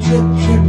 chip, chip.